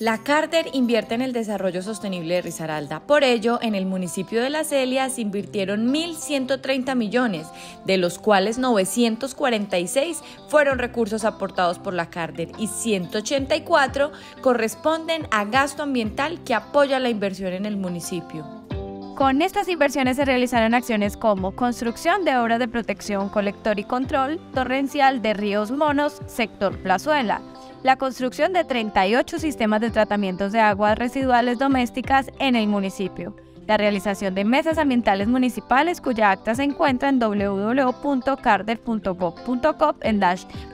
La Carter invierte en el desarrollo sostenible de Risaralda. Por ello, en el municipio de La Celia se invirtieron 1.130 millones, de los cuales 946 fueron recursos aportados por la Carter y 184 corresponden a gasto ambiental que apoya la inversión en el municipio. Con estas inversiones se realizaron acciones como construcción de obras de protección, colector y control torrencial de ríos monos, sector Plazuela, la construcción de 38 sistemas de tratamientos de aguas residuales domésticas en el municipio, la realización de mesas ambientales municipales cuya acta se encuentra en www.carder.gov.co en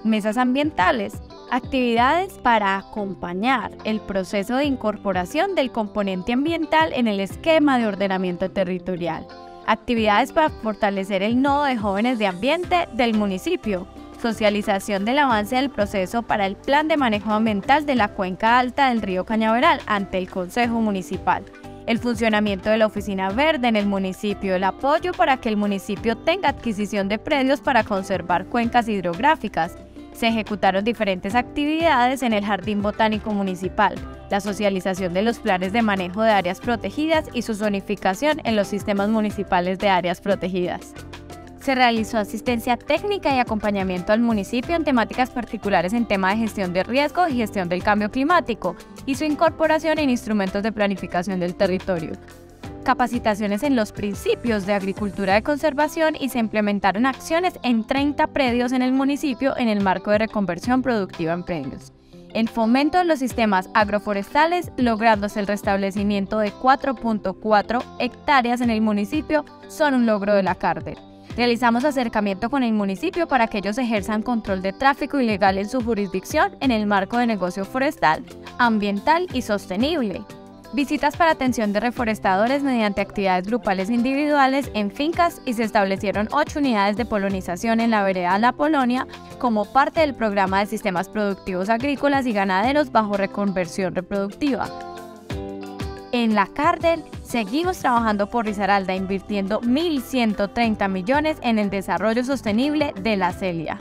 mesas ambientales, actividades para acompañar el proceso de incorporación del componente ambiental en el esquema de ordenamiento territorial, actividades para fortalecer el nodo de jóvenes de ambiente del municipio, socialización del avance del proceso para el plan de manejo ambiental de la cuenca alta del río Cañaveral ante el Consejo Municipal, el funcionamiento de la oficina verde en el municipio, el apoyo para que el municipio tenga adquisición de predios para conservar cuencas hidrográficas. Se ejecutaron diferentes actividades en el Jardín Botánico Municipal, la socialización de los planes de manejo de áreas protegidas y su zonificación en los sistemas municipales de áreas protegidas. Se realizó asistencia técnica y acompañamiento al municipio en temáticas particulares en tema de gestión de riesgo y gestión del cambio climático y su incorporación en instrumentos de planificación del territorio. Capacitaciones en los principios de agricultura de conservación y se implementaron acciones en 30 predios en el municipio en el marco de reconversión productiva en predios. El fomento de los sistemas agroforestales, lográndose el restablecimiento de 4.4 hectáreas en el municipio, son un logro de la cárcel. Realizamos acercamiento con el municipio para que ellos ejerzan control de tráfico ilegal en su jurisdicción en el marco de negocio forestal, ambiental y sostenible. Visitas para atención de reforestadores mediante actividades grupales individuales en fincas y se establecieron ocho unidades de polonización en la vereda La Polonia como parte del programa de sistemas productivos agrícolas y ganaderos bajo reconversión reproductiva. En la Cárcel seguimos trabajando por Risaralda invirtiendo 1.130 millones en el desarrollo sostenible de la Celia.